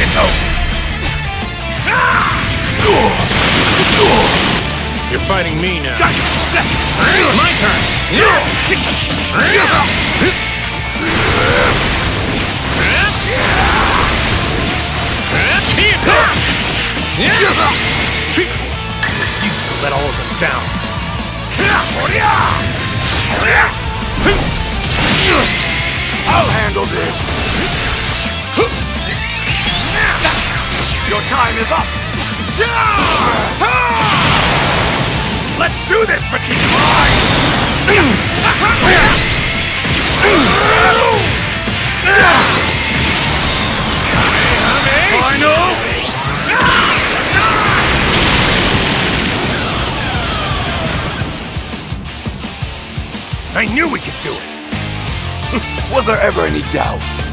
It's over. You're fighting me now. My turn. You let all of them down. Handle this! Your time is up! Ah! Let's do this! I! I knew we could do it. Was there ever any doubt?